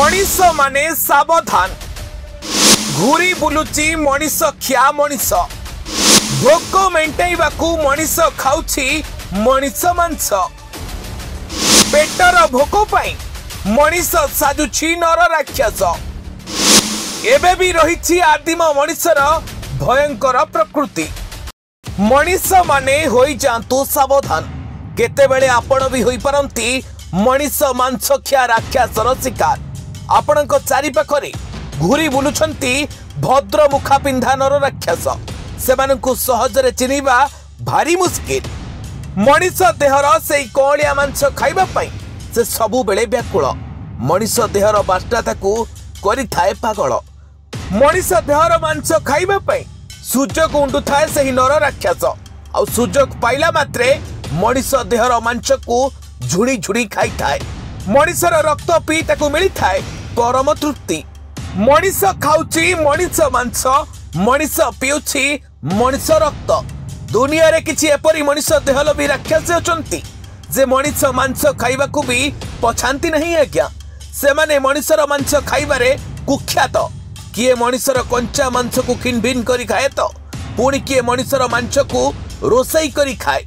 ମଣିଷ ମାନେ ସାବଧାନ ଘୁରି ବୁଲୁଛି ମଣିଷ ଖିଆ ମଣିଷ ଭୋକ ମେଣ୍ଟାଇବାକୁ ମଣିଷ ଖାଉଛି ମଣିଷ ମାଂସ ପେଟର ଭୋକ ପାଇଁ ମଣିଷ ସାଜୁଛି ନର ରାକ୍ଷସ ଏବେ ବି ରହିଛି ଆଦିମ ମଣିଷର ଭୟଙ୍କର ପ୍ରକୃତି ମଣିଷମାନେ ହୋଇଯାଆନ୍ତୁ ସାବଧାନ କେତେବେଳେ ଆପଣ ବି ହୋଇପାରନ୍ତି ମଣିଷ ମାଂସଖିଆ ରାକ୍ଷସର ଶିକାର ଆପଣଙ୍କ ଚାରିପାଖରେ ଘୁରି ବୁଲୁଛନ୍ତି ଭଦ୍ର ମୁଖା ପିନ୍ଧାନର ରାକ୍ଷସ ସେମାନଙ୍କୁ ସହଜରେ ଚିହ୍ନିବା ଭାରି ମୁସ୍କିଲ ମଣିଷ ଦେହର ସେଇ କଅଁଳିଆ ମାଂସ ଖାଇବା ପାଇଁ ସେ ସବୁବେଳେ ବ୍ୟାକୁଳ ମଣିଷ ଦେହର ବାସ୍ନା ତାକୁ କରିଥାଏ ପାଗଳ ମଣିଷ ଦେହର ମାଂସ ଖାଇବା ପାଇଁ ସୁଯୋଗ ଉଣ୍ଡୁଥାଏ ସେହି ନର ରାକ୍ଷସ ଆଉ ସୁଯୋଗ ପାଇଲା ମାତ୍ରେ ମଣିଷ ଦେହର ମାଂସକୁ ଝୁଣି ଝୁଣି ଖାଇଥାଏ ମଣିଷର ରକ୍ତ ପିଇ ତାକୁ ମିଳିଥାଏ পরম তৃপ্তি ମଣିଷ ଖାଉଛି ମଣିଷ ମାଂସ ମଣିଷ ପିଉଛି ମଣିଷ ରକ୍ତ ଦୁନିଆରେ କିଛି ଏପରି ମଣିଷ ଦେହଲୋଭୀ ରାକ୍ଷସ ଅଛନ୍ତି ଯେ ମଣିଷ ମାଂସ ଖାଇବାକୁ ବି ପଛାନ୍ତି ନାହିଁ ଆଜ୍ଞା ସେମାନେ ମଣିଷର ମାଂସ ଖାଇବାରେ କୁଖ୍ୟାତ କିଏ ମଣିଷର କଞ୍ଚା ମାଂସକୁ ଖିନ୍ ଭିନ୍ କରି ଖାଏ ତ ପୁଣି କିଏ ମଣିଷର ମାଂସକୁ ରୋଷେଇ କରି ଖାଏ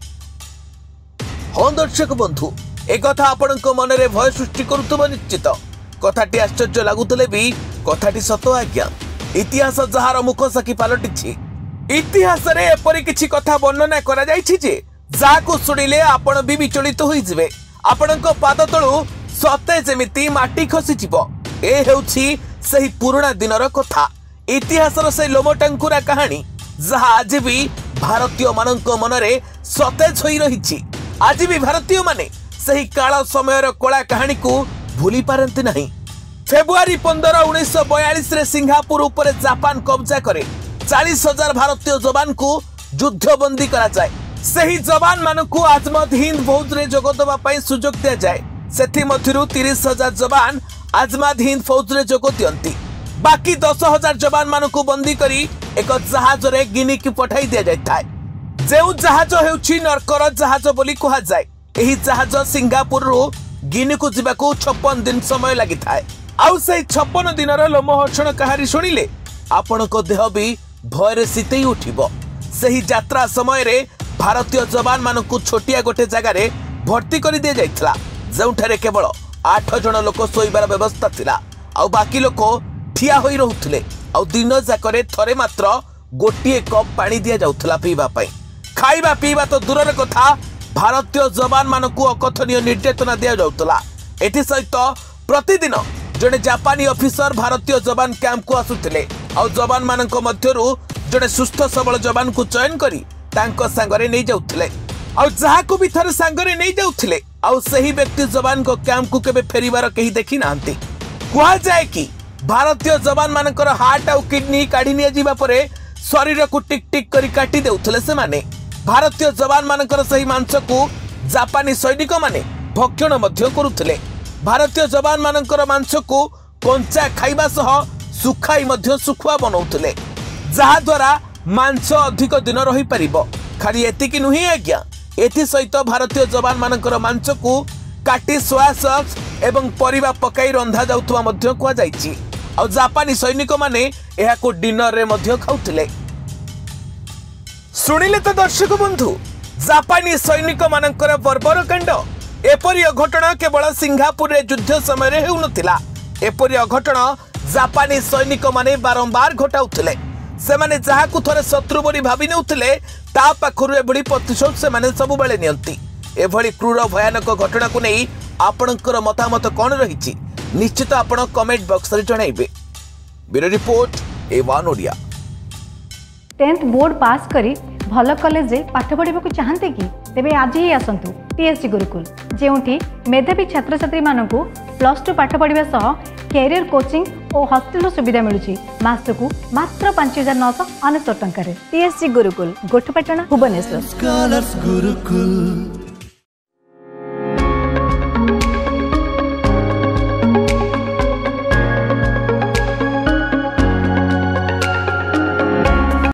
ହଁ ଦର୍ଶକ ବନ୍ଧୁ ଏ କଥା ଆପଣଙ୍କ ମନରେ ଭୟ ସୃଷ୍ଟି କରୁଥିବ ନିଶ୍ଚିତ কথাটি ଆଶ୍ଚର୍ଯ୍ୟ ଲାଗୁଥିଲେ ବି କଥାଟି ସତ ଆଜ୍ଞା ଇତିହାସ ଯାହାର ମୁଖ ସାକ୍ଷୀ ପାଲଟିଛି ଇତିହାସରେ ଏପରି କିଛି କଥା ବର୍ଣ୍ଣନା କରାଯାଇଛି ଯେ ଯାହାକୁ ଶୁଣିଲେ ଆପଣ ବି ବିଚଳିତ ହୋଇଯିବେ ଆପଣଙ୍କ ପାଦ ତଳୁ ସତେ ଯେମିତି ମାଟି ଖସିଯିବ ଏ ହେଉଛି ସେହି ପୁରୁଣା ଦିନର କଥା ଇତିହାସର ସେହି ଲୋମଟାଙ୍କୁରା କାହାଣୀ ଯାହା ଆଜି ବି ଭାରତୀୟମାନଙ୍କ ମନରେ ସତେଜ ହୋଇ ରହିଛି ଆଜି ବି ଭାରତୀୟମାନେ ସେହି କାଳ ସମୟର କଳା କାହାଣୀକୁ ভুলি পারতে না ফেব্রুয়ারি পনেরো উনিশশো বয়ালিশে সিঙ্গাপুর উপরে জাপান কবজা করে চালিশ হাজার ভারতীয় যবানু যুদ্ধবন্দী করা যায় সেই যবান মানুষ আজমত হিন্দ ফৌজরে যোগ দেওয়া সুযোগ দিয়া যায় ସେଥିମଧ୍ୟରୁ ତିରିଶ ହଜାର ଯବାନ ଆଜମାଦ ହିନ୍ଦ ଫୌଜରେ ଯୋଗ ଦିଅନ୍ତି ବାକି ଦଶ ହଜାର ଯବାନମାନଙ୍କୁ ବନ୍ଦୀ କରି ଏକ ଜାହାଜରେ ଗିନିକି ପଠାଇ ଦିଆଯାଇଥାଏ ଯେଉଁ ଜାହାଜ ହେଉଛି ନର୍କର ଜାହାଜ ବୋଲି କୁହାଯାଏ ଏହି ଜାହାଜ ସିଙ୍ଗାପୁରରୁ ଗିନିକୁ ଯିବାକୁ ଛପନ ଦିନ ସମୟ ଲାଗିଥାଏ ଆଉ ସେଇ ଛପନ ଦିନର ଲୋମହର୍ଷଣ କାହାରି ଶୁଣିଲେ ଆପଣଙ୍କ ଦେହ ବି ଭୟରେ ଶୀତେଇ ଉଠିବ ସେହି ଯାତ୍ରା ସମୟରେ ଭାରତୀୟ ଯବାନମାନଙ୍କୁ ଛୋଟିଆ ଗୋଟେ ଜାଗାରେ ଭର୍ତ୍ତି କରି ଦିଆଯାଇଥିଲା ଯେଉଁଠାରେ କେବଳ ଆଠ ଜଣ ଲୋକ ଶୋଇବାର ବ୍ୟବସ୍ଥା ଥିଲା ଆଉ ବାକି ଲୋକ ଠିଆ ହୋଇ ରହୁଥିଲେ ଆଉ ଦିନ ଯାକରେ ଥରେ ମାତ୍ର ଗୋଟିଏ କପ୍ ପାଣି ଦିଆଯାଉଥିଲା ପିଇବା ପାଇଁ ଖାଇବା ପିଇବା ତ ଦୂରର କଥା ଭାରତୀୟ ଯବାନମାନଙ୍କୁ ଅକଥନୀୟ ନିର୍ଯାତନା ଦିଆଯାଉଥିଲା ଏଥିସହିତ ପ୍ରତିଦିନ ଜଣେ ଜାପାନୀ ଅଫିସର ଭାରତୀୟ ଯବାନ କ୍ୟାମ୍ପକୁ ଆସୁଥିଲେ ଆଉ ଯବାନମାନଙ୍କ ମଧ୍ୟରୁ ଜଣେ ସୁସ୍ଥ ସବଳ ଯବାନଙ୍କୁ ଚୟନ କରି ତାଙ୍କ ସାଙ୍ଗରେ ନେଇଯାଉଥିଲେ ଆଉ ଯାହାକୁ ବି ଥରେ ସାଙ୍ଗରେ ନେଇଯାଉଥିଲେ ଆଉ ସେହି ବ୍ୟକ୍ତି ଯବାନଙ୍କ କ୍ୟାମ୍ପକୁ କେବେ ଫେରିବାର କେହି ଦେଖି ନାହାନ୍ତି କୁହାଯାଏ କି ଭାରତୀୟ ଯବାନମାନଙ୍କର ହାର୍ଟ ଆଉ କିଡନୀ କାଢ଼ି ନିଆଯିବା ପରେ ଶରୀରକୁ ଟିକ୍ ଟିକ୍ କରି କାଟି ଦେଉଥିଲେ ସେମାନେ ଭାରତୀୟ ଯବାନମାନଙ୍କର ସେହି ମାଂସକୁ ଜାପାନୀ ସୈନିକମାନେ ଭକ୍ଷଣ ମଧ୍ୟ କରୁଥିଲେ ଭାରତୀୟ ଯବାନମାନଙ୍କର ମାଂସକୁ କଞ୍ଚା ଖାଇବା ସହ ଶୁଖାଇ ମଧ୍ୟ ଶୁଖୁଆ ବନାଉଥିଲେ ଯାହାଦ୍ୱାରା ମାଂସ ଅଧିକ ଦିନ ରହିପାରିବ ଖାଲି ଏତିକି ନୁହେଁ ଆଜ୍ଞା ଏଥିସହିତ ଭାରତୀୟ ଯବାନମାନଙ୍କର ମାଂସକୁ କାଟି ସୋୟା ସସ୍ ଏବଂ ପରିବା ପକାଇ ରନ୍ଧା ଯାଉଥିବା ମଧ୍ୟ କୁହାଯାଇଛି ଆଉ ଜାପାନୀ ସୈନିକମାନେ ଏହାକୁ ଡିନରରେ ମଧ୍ୟ ଖାଉଥିଲେ শুণিলে তো দর্শক বন্ধু জাপানি সৈনিক মানকর বর্বরকাণ্ড এপরি অঘটন কেবল সিঙ্গাপুরে যুদ্ধ সময় হেউ নথিলা এপরি অঘটন জাপানি সৈনিক মানে বারম্বার ঘটাউলে সেমানে যাহাকু থরে শত্রু বলি ভাবি নেউলে তা পাখরু এভাবে প্রতিশোধ সেমানে সবুবেলে নিয়ন্তি এভাবে ক্রূর ভয়ানক ঘটনাকু নেই আপনার মতামত কণ রয়েছে নিশ্চিত আপনার কমেন্ট বক্সরে জনাইবে bureau report A one Odia tenth board pass करी ଭଲ କଲେଜରେ ପାଠ ପଢ଼ିବାକୁ ଚାହାନ୍ତି କି ତେବେ ଆଜି ହିଁ ଆସନ୍ତୁ ଟିଏସ୍ଜି ଗୁରୁକୁଲ ଯେଉଁଠି ମେଧାବୀ ଛାତ୍ରଛାତ୍ରୀମାନଙ୍କୁ ପ୍ଲସ୍ ଟୁ ପାଠ ପଢ଼ିବା ସହ କ୍ୟାରିୟର କୋଚିଂ ଓ ହଷ୍ଟେଲର ସୁବିଧା ମିଳୁଛି ମାସକୁ ମାତ୍ର ପାଞ୍ଚ ହଜାର ନଅଶହ ଅନେଶ୍ୱତ ଟଙ୍କାରେ ଟିଏସ୍ଜି ଗୁରୁକୁଲ ଗୋଠପାଟଣା ଭୁବନେଶ୍ୱର